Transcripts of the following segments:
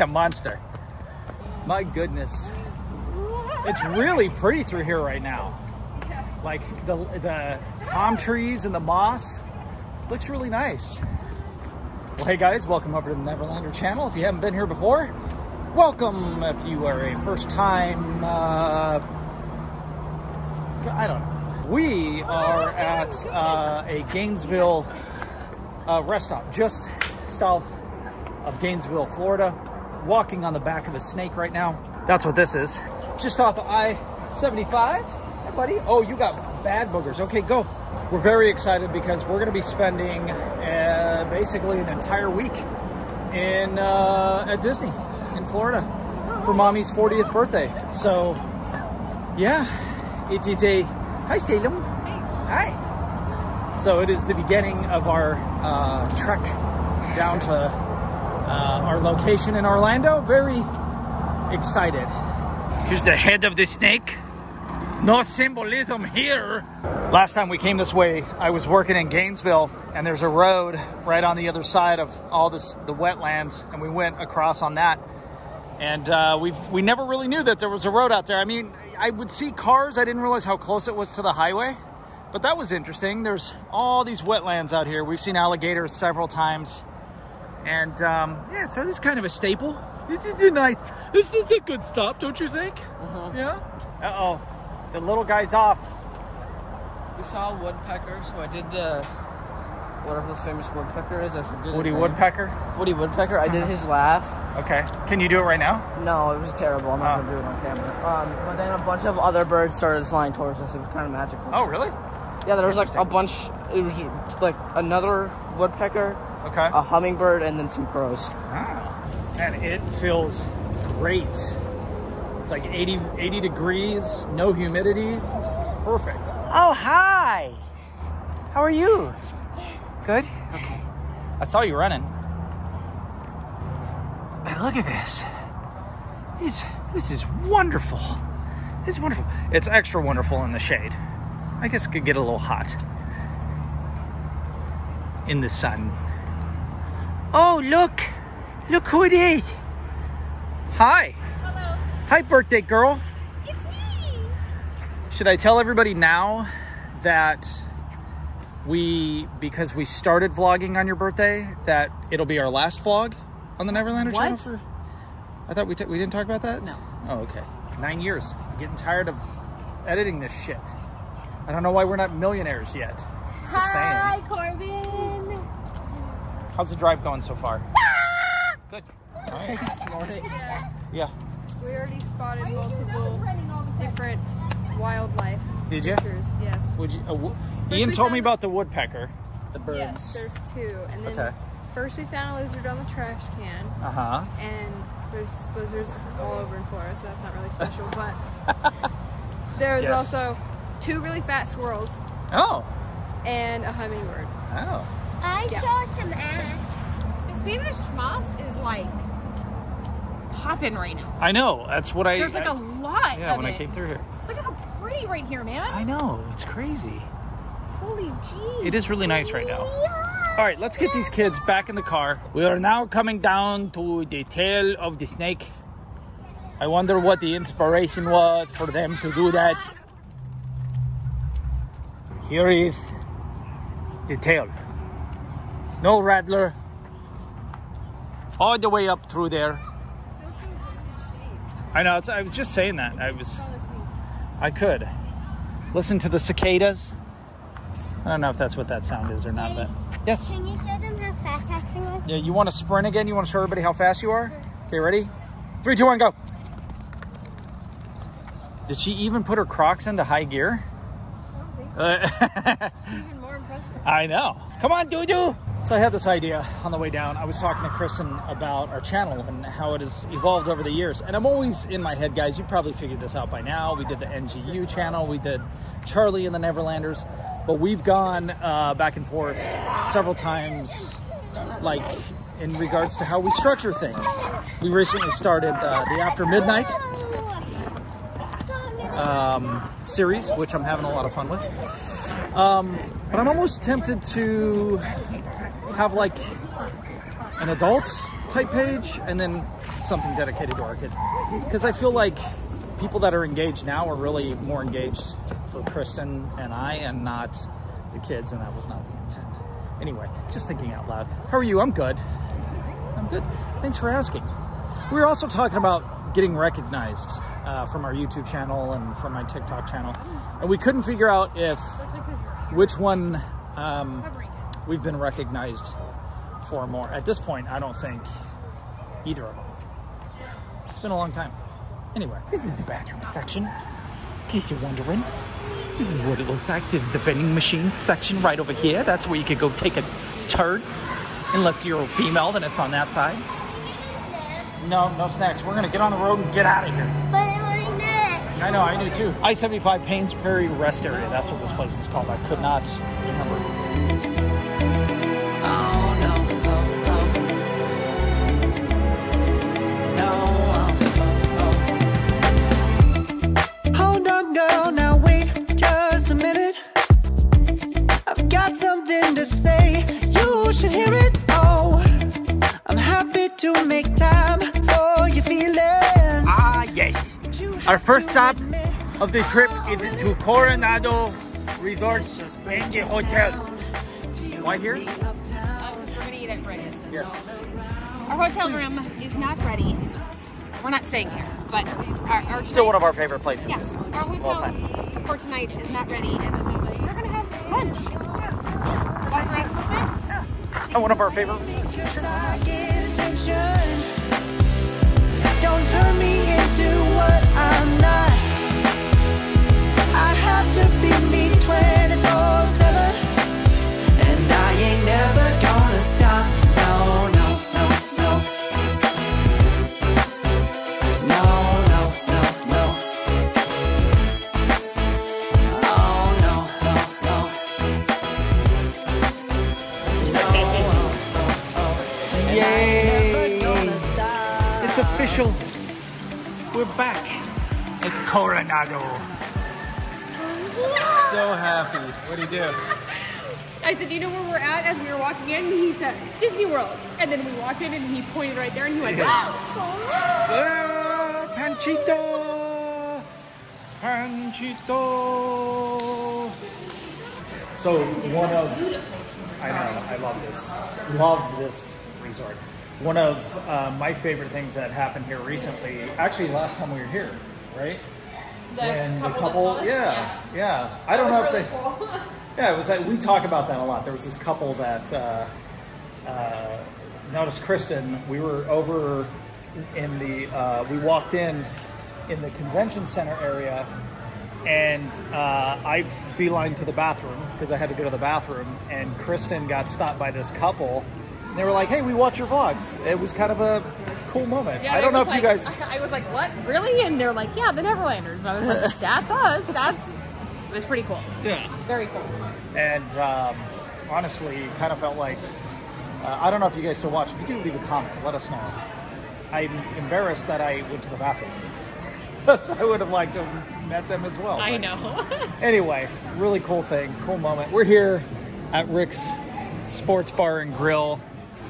A monster. My goodness. It's really pretty through here right now. Like the the palm trees and the moss looks really nice. Well, hey guys, welcome over to the Neverlander channel. If you haven't been here before, welcome. If you are a first time, uh, I don't know. We are at uh, a Gainesville uh, rest stop just south of Gainesville, Florida. Walking on the back of a snake right now. That's what this is. Just off of I-75. Hey, buddy. Oh, you got bad boogers. Okay, go. We're very excited because we're going to be spending uh, basically an entire week in uh, at Disney in Florida for mommy's 40th birthday. So, yeah, it is a hi Salem. Hi. So it is the beginning of our uh, trek down to uh, our location in Orlando. Very excited. Here's the head of the snake. No symbolism here. Last time we came this way, I was working in Gainesville, and there's a road right on the other side of all this the wetlands, and we went across on that. And uh, we we never really knew that there was a road out there. I mean, I would see cars. I didn't realize how close it was to the highway, but that was interesting. There's all these wetlands out here. We've seen alligators several times, and um, yeah, so this is kind of a staple. This is a nice. This is a good stop, don't you think? Yeah. Uh oh, the little guy's off. We saw a woodpecker, so I did the whatever the famous woodpecker is. I forget. his Woody name. Woodpecker. Woody Woodpecker. I did his laugh. Okay, can you do it right now? No, it was terrible. I'm not Oh. gonna do it on camera. Um, but then a bunch of other birds started flying towards us. It was kind of magical. Oh, really? Yeah, there was like a bunch. It was like another woodpecker, Okay. a hummingbird, and then some crows. Wow. And it feels great. It's like 80, 80 degrees, no humidity. It's perfect. Oh, hi. How are you? Good? Okay. I saw you running. And look at this. This, this is wonderful. This is wonderful. It's extra wonderful in the shade. I guess it could get a little hot in the sun. Oh, look. Look who it is. Hi. Hello, Hi, birthday girl. it's me. Should I tell everybody now that we, because we started vlogging on your birthday, that it'll be our last vlog on the Neverlander channel? What? For, I thought we, we didn't talk about that? No. Oh, okay. Nine years. getting tired of editing this shit. I don't know why we're not millionaires yet. Just saying. Hi, Corbin. How's the drive going so far? Good. All right. Yeah. We already spotted multiple different wildlife Did you? creatures. Yes. Would you? Uh, w- Ian we told me about the woodpecker. The birds. Yes, there's two. And then Okay. first we found a lizard on the trash can, Uh huh. and there's lizards all over in Florida, so that's not really special. but there's Yes. also two really fat squirrels Oh. and a hummingbird. Oh. I Yeah. saw some ass. The Spanish schmoss is like popping right now. I know. That's what I. There's like I- a lot Yeah, of when I came through here. Look at how pretty right here, man. I know. It's crazy. Holy jeez. It is really nice right now. All right, let's get these kids back in the car. We are now coming down to the tail of the snake. I wonder what the inspiration was for them to do that. Here is the tail. No rattler. All the way up through there. Feels so good in the shade. I know. It's, I was just saying that. I was. That's neat. I could listen to the cicadas. I don't know if that's what that sound is or not, but yes. Can you show them how fast I can run? Yeah, you want to sprint again? You want to show everybody how fast you are? Okay, ready? Three, two, one, go. Did she even put her Crocs into high gear? Uh, Even more impressive. I know. Come on, doo doo. So I had this idea on the way down. I was talking to Kristen about our channel and how it has evolved over the years. And I'm always in my head, guys. You probably figured this out by now. We did the NGU channel. We did Charlie and the Neverlanders. But we've gone uh, back and forth several times, like in regards to how we structure things. We recently started uh, the After Midnight um, series, which I'm having a lot of fun with. Um, but I'm almost tempted to have like an adult type page and then something dedicated to our kids. Because I feel like people that are engaged now are really more engaged for Kristen and I and not the kids, and that was not the intent. Anyway, just thinking out loud. How are you? I'm good. I'm good. Thanks for asking. We were also talking about getting recognized uh, from our YouTube channel and from my TikTok channel, and we couldn't figure out if which one um, we've been recognized for more. At this point, I don't think either of them. It's been a long time. Anyway, this is the bathroom section. In case you're wondering, this is what it looks like. This is the vending machine section right over here. That's where you could go take a turd. Unless you're a female, then it's on that side. No, no snacks. We're gonna get on the road and get out of here. But it was next. I know, I do too. I-75 Paynes Prairie Rest Area. That's what this place is called. I could not remember. Stop of the trip is to Coronado Resort and the Hotel. Why here? Uh, we're gonna eat at Rix. Yes. Our hotel room is not ready. We're not staying here, but our, our Still one of our favorite places. Yeah, our of all hotel time. for tonight is not ready, and so we're gonna have lunch. Walk around a little bit. And one of our favorite. Yay! It's official. We're back at Coronado. So happy. What do you do? I said, "Do you know where we're at?" As we were walking in, he said, "Disney World." And then we walked in, and he pointed right there, and he went, "Oh!" Ah, Panchito! Panchito! So one of I know I love this love this resort. One of uh, my favorite things that happened here recently, actually last time we were here, right? The when couple the that couple, us? yeah, yeah, I don't know if they. cool. Yeah, it was like we talk about that a lot. There was this couple that uh, uh, noticed Kristen. We were over in the. Uh, we walked in in the convention center area, and uh, I beeline to the bathroom because I had to go to the bathroom. And Kristen got stopped by this couple. And they were like, "Hey, we watch your vlogs." It was kind of a cool moment. Yeah, I don't know if you guys. I was like, "What? Really?" And they're like, "Yeah, the Neverlanders." And I was like, "That's us. That's." It was pretty cool. Yeah. Very cool. and um, honestly, kind of felt like uh, I don't know if you guys still watch. If you do, leave a comment. Let us know. I'm embarrassed that I went to the bathroom. so I would have liked to have met them as well. I know. Anyway, really cool thing, cool moment. We're here at Rix Sports Bar and Grill.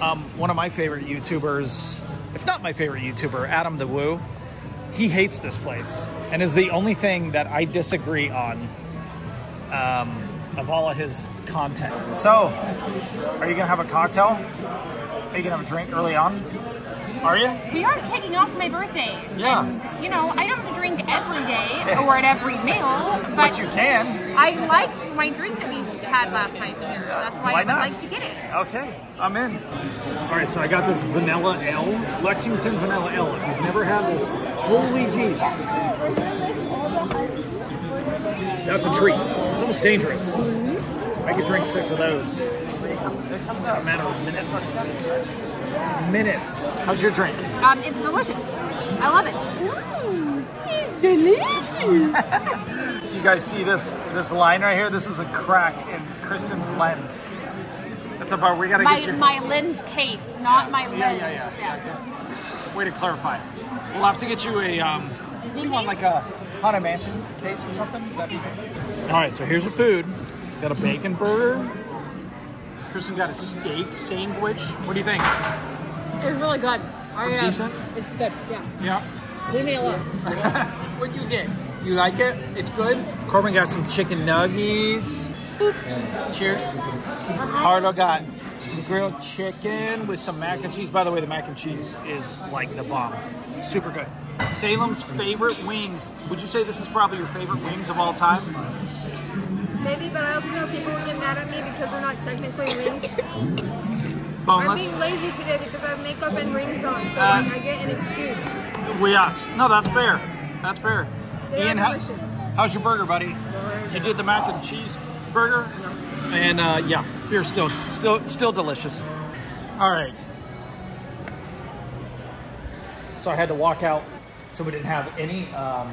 Um, one of my favorite YouTubers, if not my favorite YouTuber, Adam the Woo. He hates this place and is the only thing that I disagree on um, of all of his content. So, are you gonna have a cocktail? Are you gonna have a drink early on? Are you? we are kicking off my birthday. Yeah. And, you know, I don't drink every day or at every meal, but But you can. I liked my drink that we had last time here. That's why, Why I would not? like to get it. Okay, I'm in. All right, so I got this vanilla L, Lexington vanilla L. If you've never had this, holy jeez. That's a treat. It's almost dangerous. I could drink six of those. In a matter of minutes. Minutes. How's your drink? Um, it's delicious. I love it. It's delicious. You guys see this this line right here? This is a crack in Kristen's lens. That's a bar. We gotta my get you. my lens case, not my lens. Yeah, yeah, yeah. Way to clarify. We'll have to get you a um. Disney You want like a haunted mansion case or something? That'd be good. All right, so here's the food. Got a bacon burger. Kristen got a steak sandwich. What do you think? It's really good. I, uh, Decent? It's good. Yeah. Yeah. Leave me alone. What'd you get? You like it? It's good. Corbin got some chicken nuggies. Cheers. Hardo got grilled chicken with some mac and cheese. By the way, the mac and cheese is like the bomb. Super good. Salem's favorite wings. Would you say this is probably your favorite wings of all time? Maybe, but I also know people will get mad at me because they're not technically wings. I'm being lazy today because I have makeup and rings on, so Uh, I get an excuse. We yes. No, that's fair. That's fair. They Ian, how, how's your burger, buddy? You did the mac and cheese burger, and uh, yeah, beer still, still, still delicious. All right. So I had to walk out, so we didn't have any um,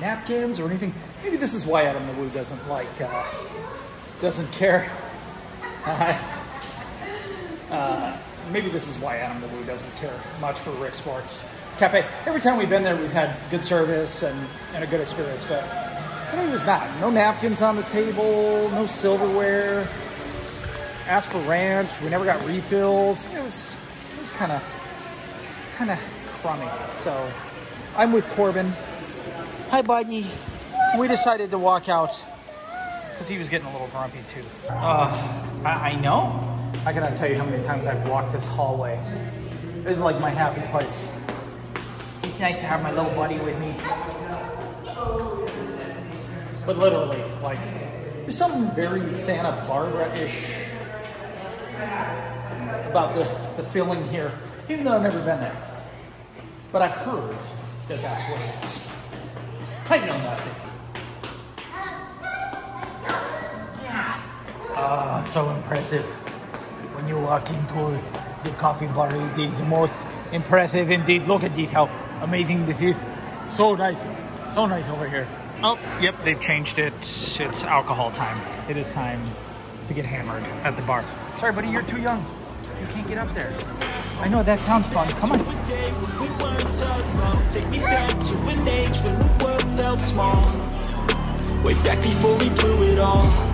napkins or anything. Maybe this is why Adam the Woo doesn't like, uh, doesn't care. Uh, maybe this is why Adam the Woo doesn't care much for Rix Sports Cafe. Every time we've been there, we've had good service and, and a good experience, but today was not. No napkins on the table, no silverware. Asked for ranch. We never got refills. It was it was kind of kind of crummy. So I'm with Corbin. Hi, buddy. We decided to walk out because he was getting a little grumpy too. Uh, I, I know. I cannot tell you how many times I've walked this hallway. This is like my happy place. It's nice to have my little buddy with me. But literally, like, there's something very Santa Barbara-ish about the, the feeling here, even though I've never been there. But I've heard that that's what it is. I know nothing. Yeah. Ah, so impressive. When you walk into the coffee bar, it is the most impressive indeed. Look at this, how amazing this is. So nice. So nice over here. Oh, yep, they've changed it. It's alcohol time. It is time to get hammered at the bar. Sorry, buddy, you're too young. You can't get up there. I know, that sounds fun. Come on. day when we weren't alone. Take me back to an age when the world felt small. Way back before we blew it all.